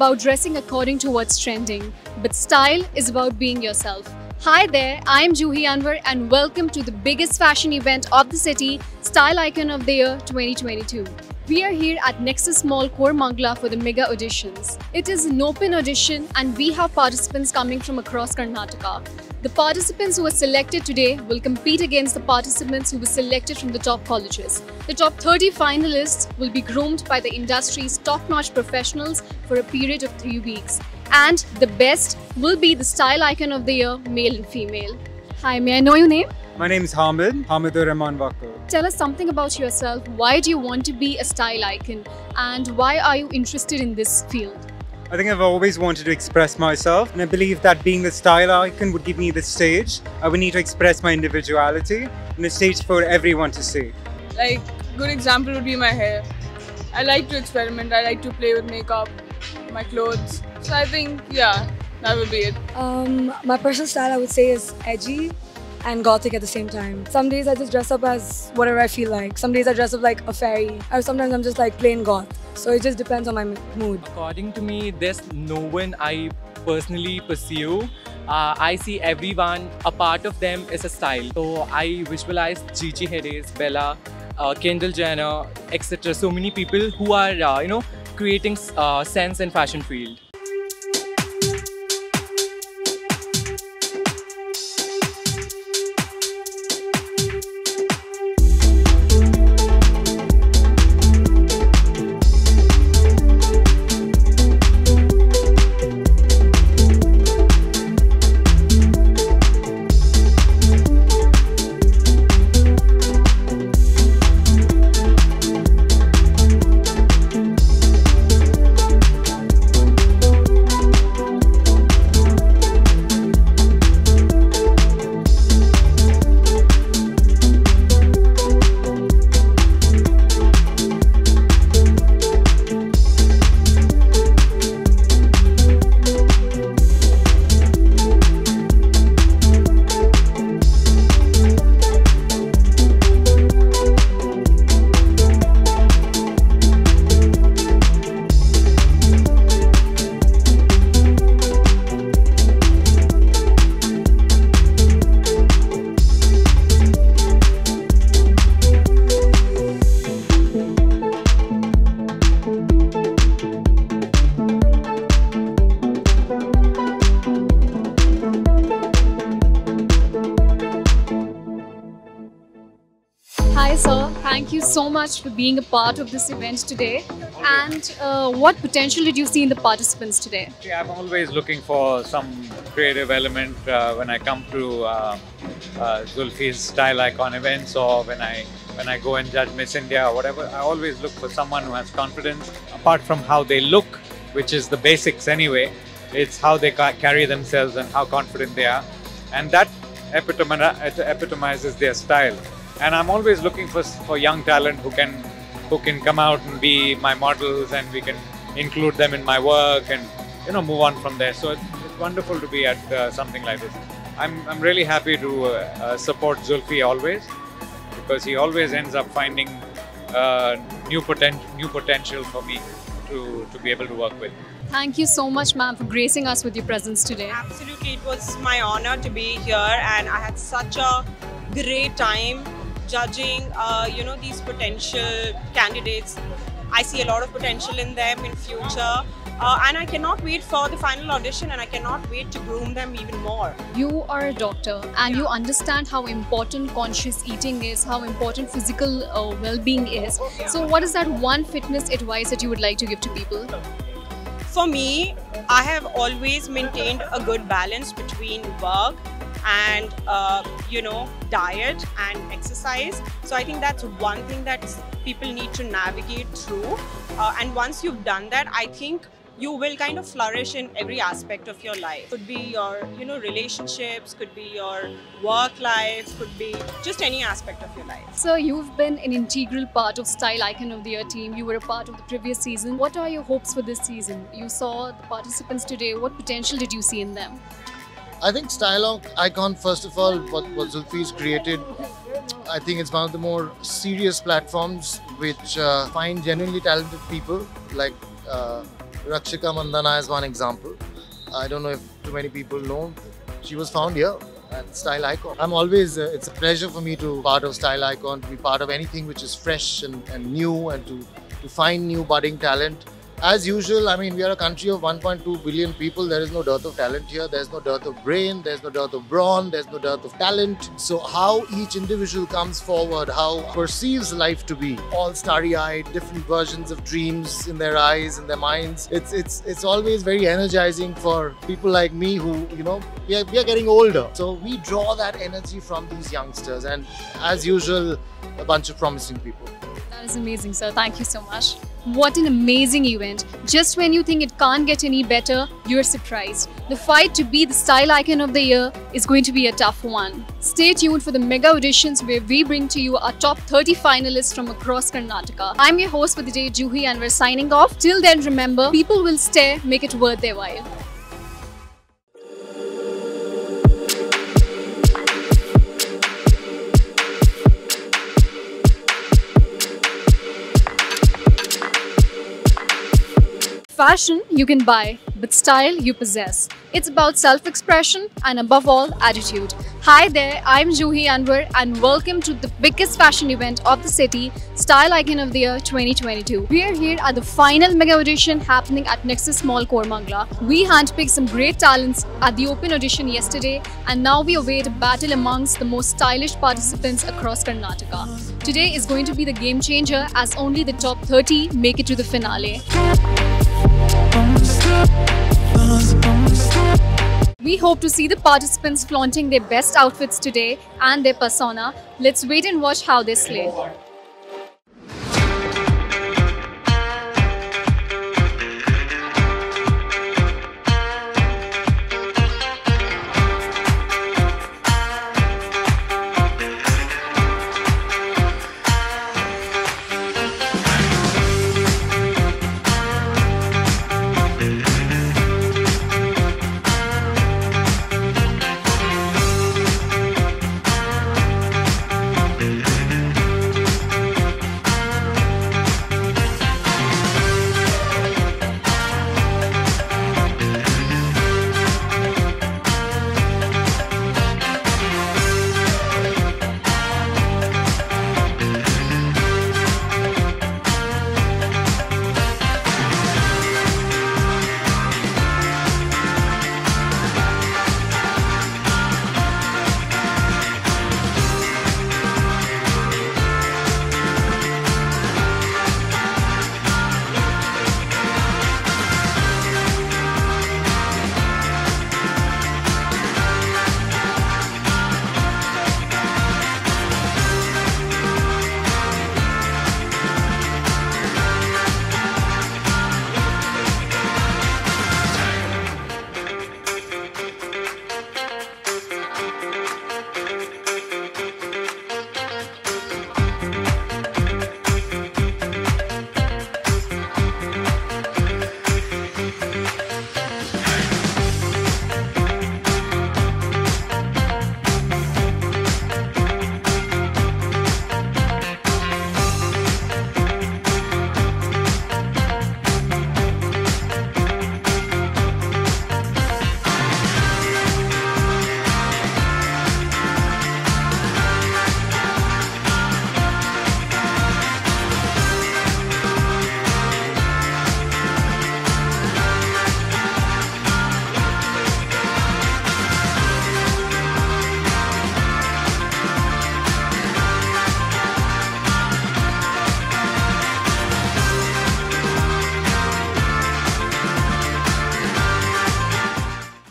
About dressing according to what's trending, but style is about being yourself. Hi there, I am Juhi Anwar and welcome to the biggest fashion event of the city, Style Icon of the Year 2022. We are here at Nexus Mall Koramangala for the mega auditions. It is an open audition and we have participants coming from across Karnataka. The participants who were selected today will compete against the participants who were selected from the top colleges. The top 30 finalists will be groomed by the industry's top-notch professionals for a period of three weeks. And the best will be the Style Icon of the Year, male and female. Hi, may I know your name? My name is Hamid, Hamidur Rahman Wakar. Tell us something about yourself. Why do you want to be a style icon? And why are you interested in this field? I think I've always wanted to express myself, and I believe that being the style icon would give me the stage. I would need to express my individuality and a stage for everyone to see. Like, good example would be my hair. I like to experiment, I like to play with makeup, my clothes. So I think, yeah, that would be it. Um, my personal style, I would say, is edgy and gothic at the same time. Some days I just dress up as whatever I feel like. Some days I dress up like a fairy, or sometimes I'm just like plain goth. So it just depends on my mood. According to me, there's no one I personally pursue. Uh, I see everyone, a part of them is a style. So I visualize Gigi Hadid, Bella, uh, Kendall Jenner, etc. So many people who are, uh, you know, creating uh, sense in fashion field. Much for being a part of this event today. And uh, what potential did you see in the participants today? Yeah, I'm always looking for some creative element uh, when I come to uh, uh, Zulfi's Style Icon events or when I when I go and judge Miss India or whatever. I always look for someone who has confidence. Apart from how they look, which is the basics anyway, it's how they ca- carry themselves and how confident they are, and that epitomizes their style. And I'm always looking for for young talent who can who can come out and be my models, and we can include them in my work and you know move on from there. So it's, it's wonderful to be at uh, something like this. I'm I'm really happy to uh, uh, support Zulfi always because he always ends up finding uh, new potential new potential for me to to be able to work with. Thank you so much, ma'am, for gracing us with your presence today. Absolutely, it was my honor to be here, and I had such a great time judging. Uh, you know these potential candidates. I see a lot of potential in them in future, uh, and I cannot wait for the final audition, and I cannot wait to groom them even more. You are a doctor and you understand how important conscious eating is, how important physical uh, well being is. So, what is that one fitness advice that you would like to give to people? For me, I have always maintained a good balance between work and uh, you know diet and exercise so i think that's one thing that people need to navigate through uh, and once you've done that i think you will kind of flourish in every aspect of your life could be your you know relationships could be your work life could be just any aspect of your life So, you've been an integral part of Style Icon of the Year team. You were a part of the previous season. What are your hopes for this season? You saw the participants today. What potential did you see in them? I think Style Icon, first of all, what, what Zulfi's created, I think it's one of the more serious platforms which uh, find genuinely talented people like uh, Rashmika Mandanna is one example. I don't know if too many people know. She was found here at Style Icon. I'm always, uh, it's a pleasure for me to be part of Style Icon, to be part of anything which is fresh and, and new and to, to find new budding talent. As usual, I mean, we are a country of 1.2 billion people. There is no dearth of talent here. There's no dearth of brain. There's no dearth of brawn. There's no dearth of talent. So, how each individual comes forward, how perceives life to be, all starry-eyed, different versions of dreams in their eyes and their minds. It's it's it's always very energizing for people like me who, you know, we are, we are getting older. So we draw that energy from these youngsters, and as usual, a bunch of promising people. That is amazing, sir. Thank you so much. What an amazing event. Just when you think it can't get any better, you're surprised. The fight to be the style icon of the year is going to be a tough one. Stay tuned for the mega auditions where we bring to you our top 30 finalists from across Karnataka. I'm your host for the day, Juhi, and we're signing off. Till then, remember, people will stare, make it worth their while. Fashion you can buy, but style you possess. It's about self expression and, above all, attitude. Hi there, I'm Juhi Anwar, and welcome to the biggest fashion event of the city, Style Icon of the Year 2022. We are here at the final mega audition happening at Nexus Mall, Koramangala. We handpicked some great talents at the open audition yesterday, and now we await a battle amongst the most stylish participants across Karnataka. Today is going to be the game changer as only the top 30 make it to the finale. We hope to see the participants flaunting their best outfits today and their persona. Let's wait and watch how they slay.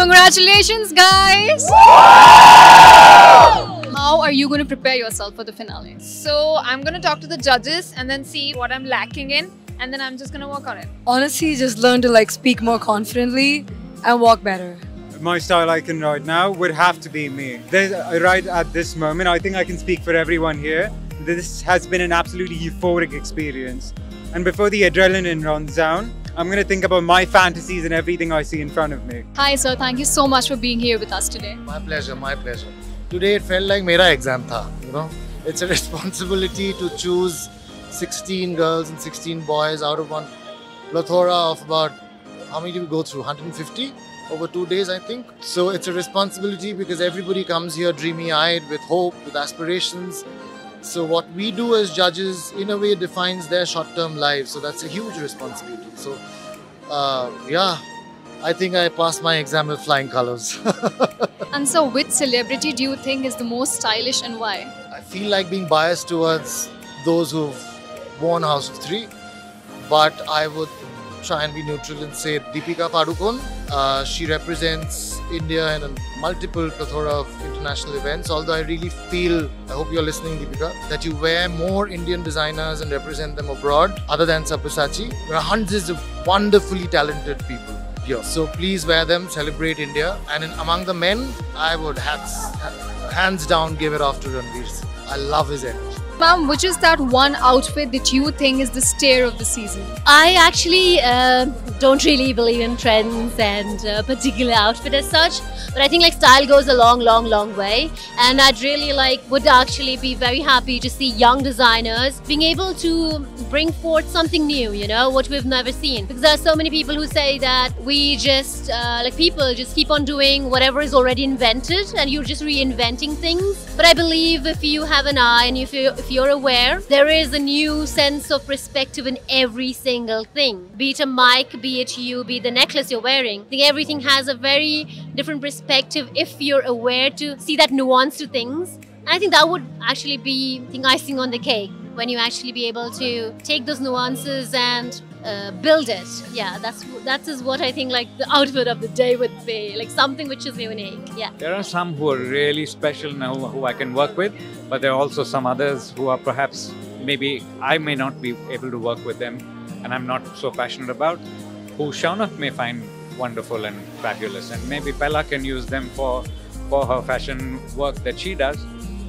Congratulations, guys! How are you going to prepare yourself for the finale? So I'm gonna talk to the judges and then see what I'm lacking in, and then I'm just gonna work on it. Honestly, just learn to like speak more confidently and walk better. My style icon right now would have to be me. There's, right at this moment, I think I can speak for everyone here. This has been an absolutely euphoric experience. And before the adrenaline runs down, I'm going to think about my fantasies and everything I see in front of me. Hi, sir. Thank you so much for being here with us today. My pleasure, my pleasure. Today it felt like mera exam tha, you know. It's a responsibility to choose 16 girls and 16 boys out of one plethora of about how many do we go through? 150 over two days, I think. So it's a responsibility because everybody comes here dreamy eyed with hope, with aspirations. So what we do as judges, in a way, defines their short-term lives. So that's a huge responsibility. So, uh, yeah, I think I passed my exam with flying colors. And so, which celebrity do you think is the most stylish and why? I feel like being biased towards those who've worn House of Three, but I would try and be neutral and say Deepika Padukone. Uh, she represents India in a multiple plethora of international events. Although I really feel, I hope you're listening, Deepika, that you wear more Indian designers and represent them abroad, other than Sabyasachi. There are hundreds of wonderfully talented people here. So please wear them, celebrate India. And in, among the men, I would hats, hands down give it off to Ranveer. I love his energy. Ma'am, which is that one outfit that you think is the stare of the season? I actually uh, don't really believe in trends and uh, particular outfit as such, but I think like style goes a long, long, long way. And I'd really like would actually be very happy to see young designers being able to bring forth something new. You know what we've never seen because there are so many people who say that we just uh, like people just keep on doing whatever is already invented and you're just reinventing things. But I believe if you have an eye and if you if you're aware, there is a new sense of perspective in every single thing. Be it a mic, be it you, be the necklace you're wearing. I think everything has a very different perspective if you're aware to see that nuance to things. And I think that would actually be think icing on the cake when you actually be able to take those nuances and uh, build it. Yeah, that's that is what I think like the outfit of the day would be, like something which is unique. Yeah. There are some who are really special now who I can work with, but there are also some others who are perhaps maybe I may not be able to work with them and I'm not so passionate about, who Shaunak may find wonderful and fabulous. And maybe Bella can use them for, for her fashion work that she does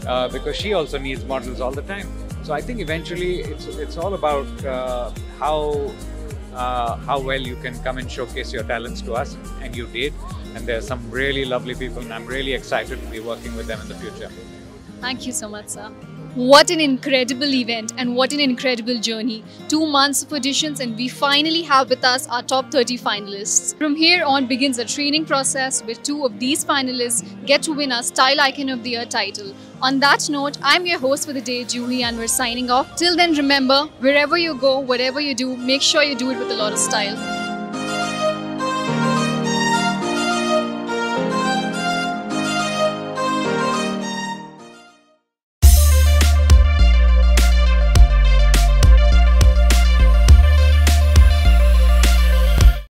uh, because she also needs models all the time. So I think eventually it's, it's all about uh, how uh, how well you can come and showcase your talents to us, and you did. And there are some really lovely people, and I'm really excited to be working with them in the future. Thank you so much, sir. What an incredible event and what an incredible journey. Two months of auditions, and we finally have with us our top 30 finalists. From here on begins a training process where two of these finalists get to win a Style Icon of the Year title. On that note, I'm your host for the day, Juhi, and we're signing off. Till then, remember, wherever you go, whatever you do, make sure you do it with a lot of style.